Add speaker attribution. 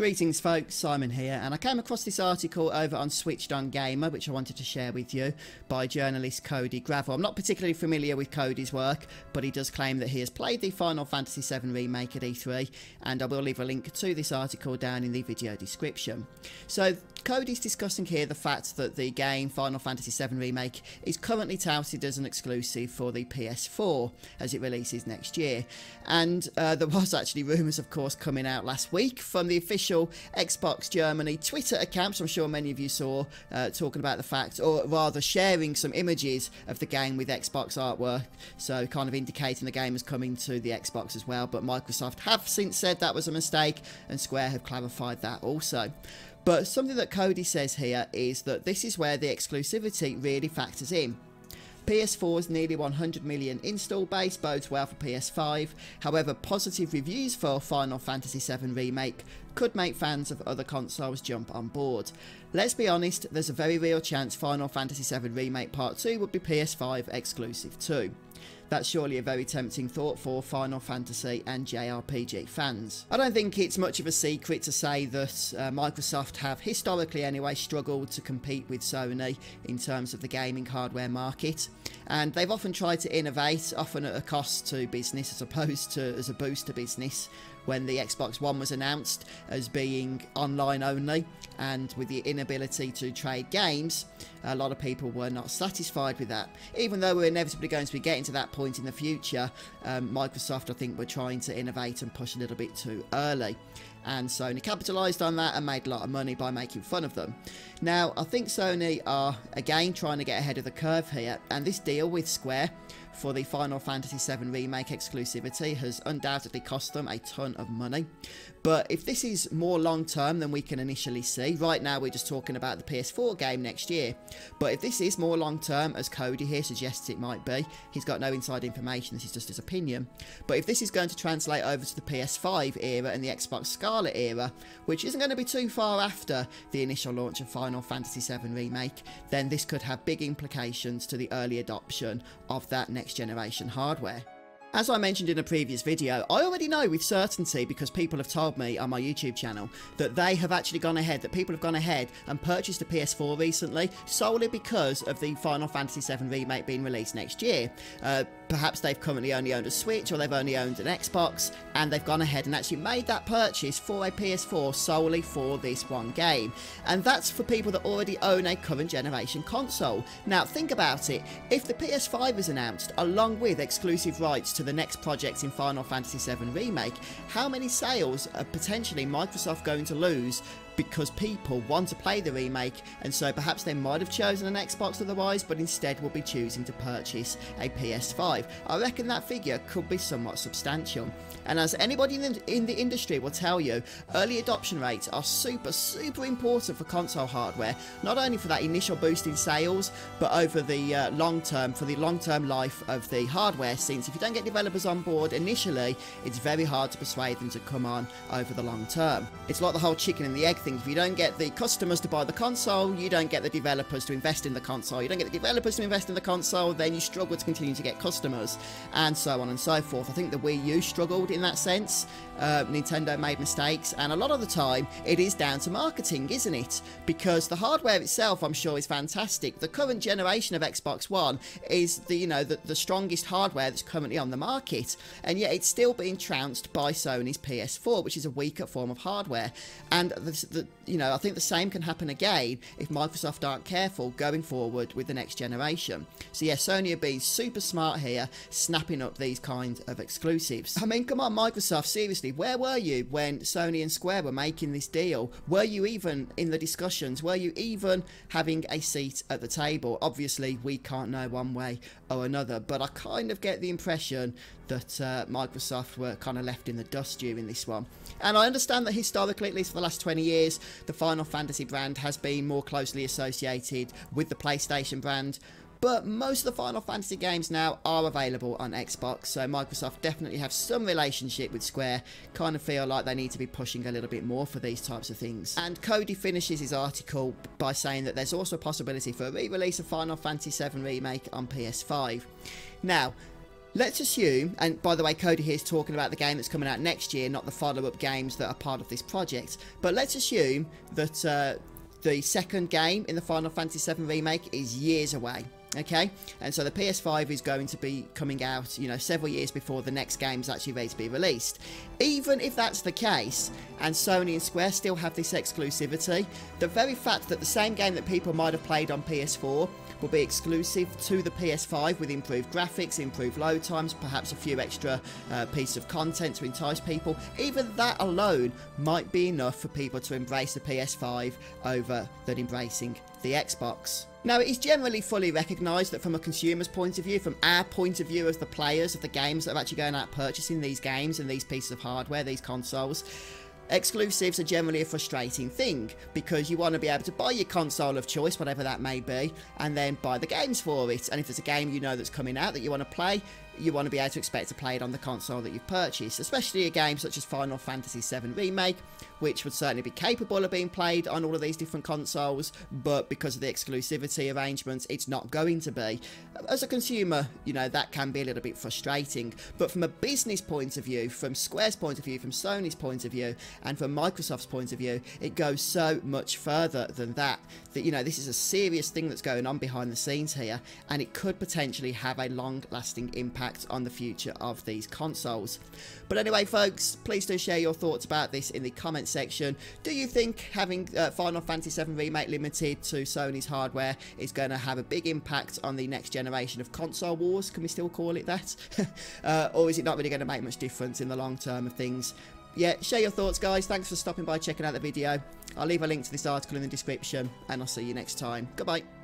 Speaker 1: Greetings folks, Simon here, and I came across this article over on Switched On Gamer, which I wanted to share with you, by journalist Cody Gravel. I'm not particularly familiar with Cody's work, but he does claim that he has played the Final Fantasy VII Remake at E3, and I will leave a link to this article down in the video description. So, Cody's discussing here the fact that the game Final Fantasy VII Remake is currently touted as an exclusive for the PS4 as it releases next year. And uh, there was actually rumours, of course, coming out last week from the official Xbox Germany Twitter accounts. I'm sure many of you saw uh, talking about the fact, or rather sharing some images of the game with Xbox artwork. So kind of indicating the game is coming to the Xbox as well. But Microsoft have since said that was a mistake, and Square have clarified that also. But something that Cody says here is that this is where the exclusivity really factors in. PS4's nearly 100 million install base bodes well for PS5, however positive reviews for Final Fantasy VII Remake could make fans of other consoles jump on board. Let's be honest, there's a very real chance Final Fantasy VII Remake Part 2 would be PS5 exclusive too. That's surely a very tempting thought for Final Fantasy and JRPG fans. I don't think it's much of a secret to say that uh, Microsoft have historically anyway struggled to compete with Sony in terms of the gaming hardware market and they've often tried to innovate, often at a cost to business as opposed to as a boost to business when the Xbox One was announced as being online only and with the inability to trade games, a lot of people were not satisfied with that. Even though we're inevitably going to be getting to that point in the future, um, Microsoft I think were trying to innovate and push a little bit too early and Sony capitalised on that and made a lot of money by making fun of them. Now, I think Sony are again trying to get ahead of the curve here, and this deal with Square for the Final Fantasy VII Remake exclusivity has undoubtedly cost them a ton of money. But if this is more long term than we can initially see, right now we're just talking about the PS4 game next year. But if this is more long term, as Cody here suggests it might be, he's got no inside information, this is just his opinion. But if this is going to translate over to the PS5 era and the Xbox Scarlett era, which isn't going to be too far after the initial launch of Final Fantasy VII Remake, then this could have big implications to the early adoption of that next generation hardware. As I mentioned in a previous video, I already know with certainty because people have told me on my YouTube channel that they have actually gone ahead, that people have gone ahead and purchased a PS4 recently solely because of the Final Fantasy VII Remake being released next year. Uh, perhaps they've currently only owned a Switch or they've only owned an Xbox and they've gone ahead and actually made that purchase for a PS4 solely for this one game. And that's for people that already own a current generation console. Now think about it, if the PS5 is announced along with exclusive rights to to the next project in Final Fantasy VII Remake, how many sales are potentially Microsoft going to lose because people want to play the remake and so perhaps they might have chosen an Xbox otherwise but instead will be choosing to purchase a PS5. I reckon that figure could be somewhat substantial and as anybody in the, in the industry will tell you early adoption rates are super super important for console hardware not only for that initial boost in sales but over the uh, long term for the long term life of the hardware since if you don't get developers on board initially it's very hard to persuade them to come on over the long term. It's like the whole chicken and the egg thing if you don't get the customers to buy the console, you don't get the developers to invest in the console. You don't get the developers to invest in the console, then you struggle to continue to get customers, and so on and so forth. I think the Wii U struggled in that sense. Uh, Nintendo made mistakes, and a lot of the time it is down to marketing, isn't it? Because the hardware itself, I'm sure, is fantastic. The current generation of Xbox One is the you know the, the strongest hardware that's currently on the market, and yet it's still being trounced by Sony's PS4, which is a weaker form of hardware. And the, the, you know, I think the same can happen again if Microsoft aren't careful going forward with the next generation. So yeah, Sony are being super smart here, snapping up these kinds of exclusives. I mean, come on, Microsoft, seriously, where were you when Sony and Square were making this deal? Were you even in the discussions? Were you even having a seat at the table? Obviously, we can't know one way or another, but I kind of get the impression that uh, Microsoft were kind of left in the dust during this one. And I understand that historically, at least for the last 20 years, the Final Fantasy brand has been more closely associated with the PlayStation brand. But most of the Final Fantasy games now are available on Xbox, so Microsoft definitely have some relationship with Square. Kind of feel like they need to be pushing a little bit more for these types of things. And Cody finishes his article by saying that there's also a possibility for a re-release of Final Fantasy VII Remake on PS5. Now, Let's assume, and by the way, Cody here is talking about the game that's coming out next year, not the follow-up games that are part of this project. But let's assume that uh, the second game in the Final Fantasy VII Remake is years away okay and so the ps5 is going to be coming out you know several years before the next game is actually ready to be released even if that's the case and sony and square still have this exclusivity the very fact that the same game that people might have played on ps4 will be exclusive to the PS5 with improved graphics, improved load times, perhaps a few extra uh, pieces of content to entice people. Even that alone might be enough for people to embrace the PS5 over than embracing the Xbox. Now, it is generally fully recognised that from a consumer's point of view, from our point of view as the players of the games that are actually going out purchasing these games and these pieces of hardware, these consoles, Exclusives are generally a frustrating thing because you want to be able to buy your console of choice, whatever that may be, and then buy the games for it. And if there's a game you know that's coming out that you want to play, you want to be able to expect to play it on the console that you've purchased, especially a game such as Final Fantasy VII Remake, which would certainly be capable of being played on all of these different consoles, but because of the exclusivity arrangements, it's not going to be. As a consumer, you know, that can be a little bit frustrating, but from a business point of view, from Square's point of view, from Sony's point of view, and from Microsoft's point of view, it goes so much further than that. That, you know, this is a serious thing that's going on behind the scenes here, and it could potentially have a long lasting impact on the future of these consoles. But anyway, folks, please do share your thoughts about this in the comments section. Do you think having uh, Final Fantasy VII Remake limited to Sony's hardware is going to have a big impact on the next generation of console wars? Can we still call it that? uh, or is it not really going to make much difference in the long term of things? Yeah, share your thoughts, guys. Thanks for stopping by, checking out the video. I'll leave a link to this article in the description, and I'll see you next time. Goodbye.